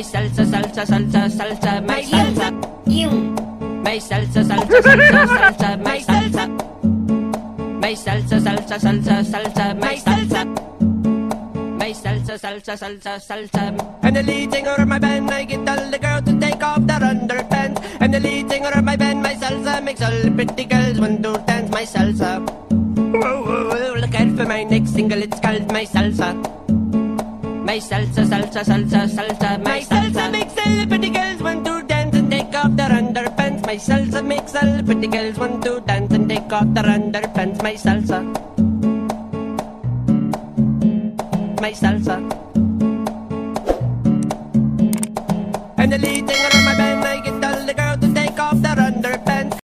salsa, salsa, salsa, salsa, my salsa. You. My salsa, salsa, salsa, salsa, my salsa. My salsa, salsa, salsa, salsa, my salsa. My salsa, salsa, salsa, salsa. I'm the lead singer of my band. I get all the girls to take off their underpants. I'm the lead singer of my band. My salsa makes all the pretty girls want to dance. My salsa. Whoa, whoa, whoa, look out for my next single. It's called My Salsa. My salsa, salsa, salsa, salsa, My salsa makes all the pretty girls want to dance and take off their underpants. My salsa makes all the pretty girls want to dance and take off their underpants. My salsa. My salsa. And the lead singer